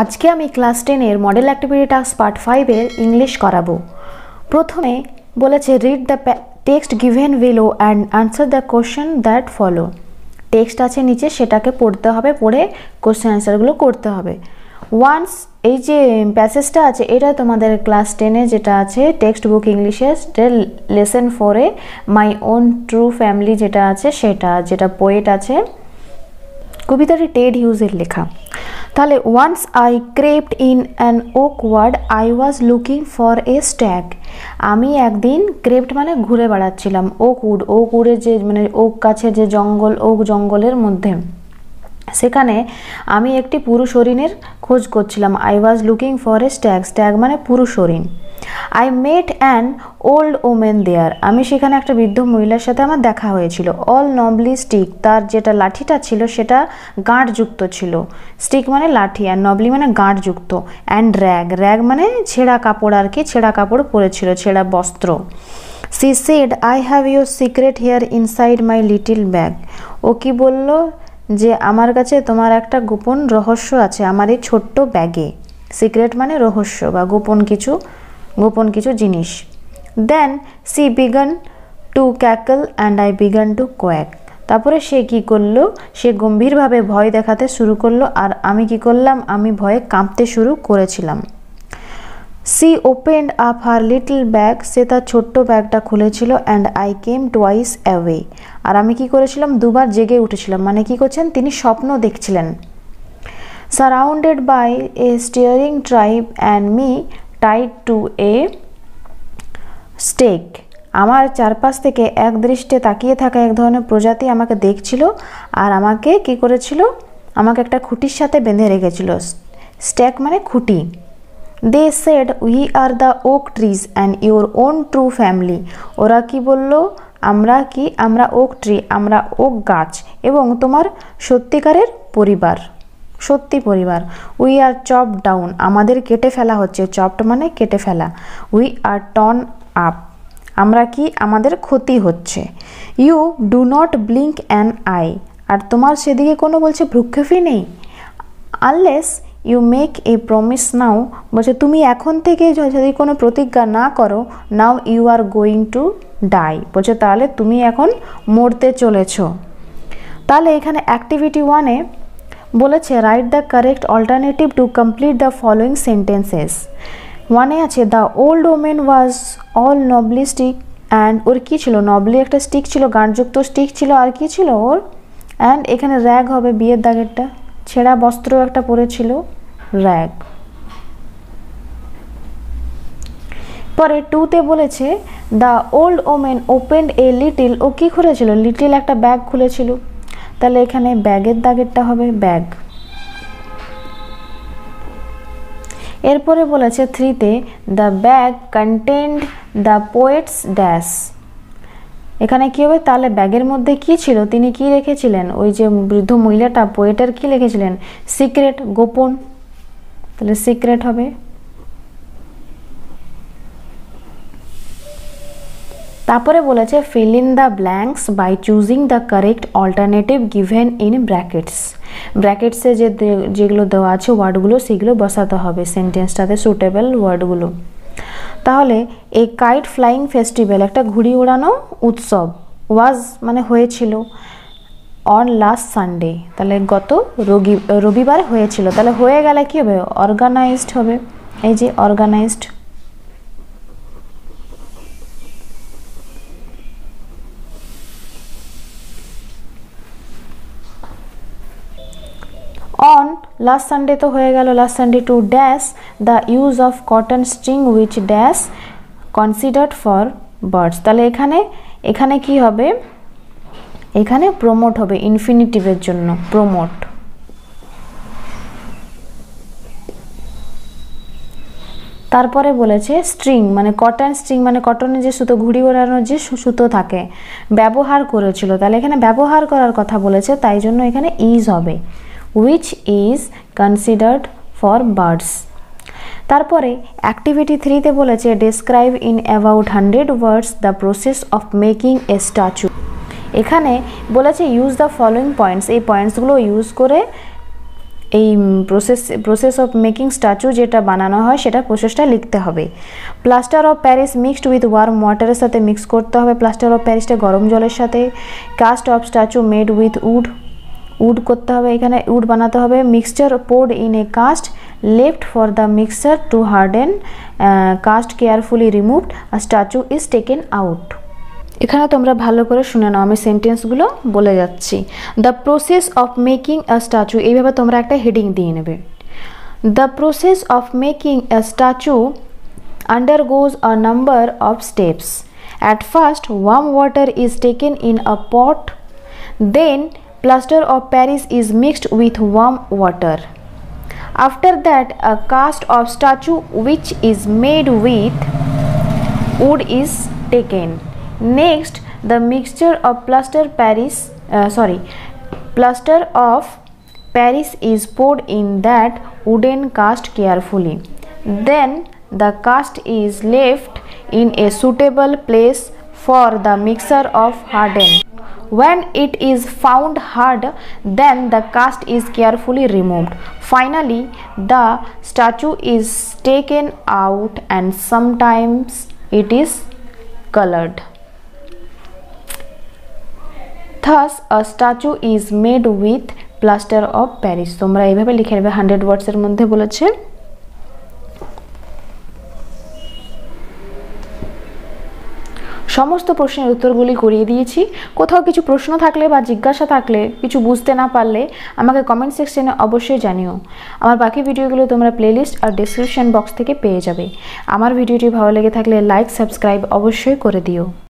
আজকে আমি ক্লাস টেনের মডেল অ্যাক্টিভিটি টাস্ক পার্ট ফাইভের ইংলিশ করাবো। প্রথমে বলেছে read the text given below and answer the question that follow text আছে নিচে, সেটাকে পড়তে হবে, পড়ে কোশ্চেন অ্যান্সারগুলো করতে হবে। ওয়ান্স এই যে প্যাসেজটা আছে, এটা তোমাদের ক্লাস টেনে যেটা আছে টেক্সট বুক ইংলিশে লেসন ফোরে মাই ওন ট্রু ফ্যামিলি যেটা আছে, সেটা, যেটা পোয়েট আছে। কবিতাটি টেড হিউজের লেখা। তাহলে once I crept in an oak wood I was looking for a stag আমি একদিন ক্রেপ্ট মানে ঘুরে বেড়াচ্ছিলাম ওক উড ওক উডের যে মানে ওক গাছের যে জঙ্গল ওক জঙ্গলের মধ্যে। সেখানে আমি একটি পুরুষ হরিণের খোঁজ করছিলাম। I was looking for a stag stag মানে পুরুষ হরিণ। I met an old women there আমি সেখানে একটা বৃদ্ধ মহিলার সাথে আমার দেখা হয়েছিল। অল নবলি স্টিক তার যেটা লাঠিটা ছিল সেটা গাঁটযুক্ত ছিল। স্টিক মানে লাঠি আর নবলি মানে গাঁটযুক্ত। অ্যান্ড র্যাগ র্যাগ মানে ছেঁড়া কাপড় আর কি, ছেঁড়া কাপড় পরেছিল, ছেঁড়া বস্ত্র। She said I have your secret here inside my little bag ও কি বলল? যে, আমার কাছে তোমার একটা গোপন রহস্য আছে, আমার এই ছোট্ট ব্যাগে সিক্রেট মানে রহস্য বা গোপন কিছু। গোপন কিছু জিনিস। Then she began to cackle and I began to quake তারপরে সে কি করল? সে গম্ভীরভাবে ভয় দেখাতে শুরু করল আর আমি কি করলাম? আমি ভয়ে কাঁপতে শুরু করেছিলাম। She opened up her little bag সে তার ছোট্ট ব্যাগটা খুলেছিল and I came twice away আর আমি কি করেছিলাম? দুবার জেগে উঠেছিলাম। মানে কি করছেন? তিনি স্বপ্ন দেখছিলেন। Surrounded by a staring tribe and me tied to a stake আমার চারপাশ থেকে এক দৃষ্টে তাকিয়ে থাকা এক ধরনের প্রজাতি আমাকে দেখছিল আর আমাকে কি করেছিল? আমাকে একটা খুঁটির সাথে বেঁধে রেখেছিল। স্ট্যাক মানে খুঁটি। They said we are the oak trees and your own true family ওরা কি বলল? আমরা কি? আমরা ওক ট্রি আমরা ওক গাছ এবং তোমার সত্যিকারের পরিবার। সত্যি পরিবার। উই আর চপ ডাউন আমাদের কেটে ফেলা হচ্ছে। চপড মানে কেটে ফেলা। উই আর টন আপ আমরা কি আমাদের ক্ষতি হচ্ছে? You do not blink an eye আর তোমার সেদিকে কোনো বলছে ভ্রুক্ষেপই নেই? Unless you make a promise now বলছে তুমি এখন থেকে যদি কোনো প্রতিজ্ঞা না করো now you are going to die বলছে তাহলে তুমি এখন মরতে চলেছ। তাহলে এখানে অ্যাক্টিভিটি ওয়ানে বলেছে write the correct alternative to complete the following sentences ওয়ানে আছে the old women was all knobbly stick and ওর কী ছিল? নবলি একটা স্টিক ছিল গাঁটযুক্ত স্টিক ছিল, আর কি ছিল ওর? অ্যান্ড এখানে র্যাগ হবে, বিয়ের দাগেরটা। ছেঁড়া বস্ত্র একটা পরেছিল র্যাগ পরে টুতে বলেছে the old woman opened a little ও কী খুলেছিল? লিটিল একটা ব্যাগ খুলেছিল। তাহলে এখানে ব্যাগের দাগেরটা হবে ব্যাগ। এরপরে বলেছে থ্রিতে the bag contained the poet's dash এখানে কী হবে? তাহলে ব্যাগের মধ্যে কি ছিল? তিনি কি রেখেছিলেন? ওই যে বৃদ্ধ মহিলাটা পোয়েটের কি লিখেছিলেন সিক্রেট গোপন। তাহলে সিক্রেট হবে। তারপরে বলেছে fill in the blanks by choosing the correct alternative given in brackets ব্র্যাকেটসে যে যেগুলো দেওয়া আছে, ওয়ার্ডগুলো, সেগুলো বসাতে হবে, সেন্টেন্সটাতে সুটেবল ওয়ার্ডগুলো। তাহলে এই কাইট ফ্লাইং ফেস্টিভ্যাল একটা ঘুড়ি উড়ানো উৎসব ওয়াজ মানে হয়েছিল অন লাস্ট সানডে তাহলে গত রবি, রবিবার হয়েছিল। তাহলে হয়ে গেলে কী হবে? অর্গানাইজড হবে। এই যে অর্গানাইজড অন লাস্ট সানডে তো হয়ে গেল last Sunday to dash the use of cotton string which dash considered for birds তাহলে এখানে এখানে কি হবে? এখানে প্রমোট হবে ইনফিনিটিভের জন্য প্রমোট তারপরে বলেছে স্ট্রিং মানে কটন স্ট্রিং মানে কটনের যে সুতো, ঘুড়ি ওড়ানোর যে সুতো থাকে, ব্যবহার করেছিল। তাহলে এখানে ব্যবহার করার কথা বলেছে, তাই জন্য এখানে ইজ হবে। Which is considered for birds তারপরে অ্যাক্টিভিটি থ্রিতে বলেছে describe in about hundred words the process of making a statue এখানে বলেছে ইউজ দ্য ফলোয়িং পয়েন্টস এই পয়েন্টসগুলো ইউজ করে এই process process of making statue যেটা বানানো হয়, সেটা প্রসেসটা লিখতে হবে। Plaster of Paris mixed with warm ওয়াটারের সাথে মিক্স করতে হবে। প্লাস্টার অফ প্যারিসটা গরম জলের সাথে। Cast of statue made with wood wood করতে হবে এখানে উড বানাতে হবে। Mixture poured in a cast left for the mixture to harden cast carefully removed R statue is taken out এখানে তোমরা ভালো করে শুনে নাও আমি সেন্টেন্সগুলো বলে যাচ্ছি। The process of making a statue এইভাবে তোমরা একটা হেডিং দিয়ে নেবে। The process of making a statue undergoes a number of steps. At first, warm water is taken in a pot, then, plaster of Paris is mixed with warm water. After that, a cast of statue which is made with wood is taken. Next, the mixture of plaster Paris, uh, sorry, plaster of Paris is poured in that wooden cast carefully. Then the cast is left in a suitable place for the mixer of harden. When it is found hard, then the cast is carefully removed. Finally, the statue is taken out and sometimes it is colored. Thus, a statue is made with plaster of Paris. তোমরা এইভাবে লিখে নেবে hundred ওয়ার্ডসের মধ্যে সমস্ত প্রশ্নের উত্তরগুলি করিয়ে দিয়েছি। কোথাও কিছু প্রশ্ন থাকলে বা জিজ্ঞাসা থাকলে, কিছু বুঝতে না পারলে আমাকে কমেন্ট সেকশনে অবশ্যই জানিও। আমার বাকি ভিডিওগুলো তোমরা প্লেলিস্ট আর ডিসক্রিপশন বক্স থেকে পেয়ে যাবে। আমার ভিডিওটি ভালো লেগে থাকলে লাইক সাবস্ক্রাইব অবশ্যই করে দিও।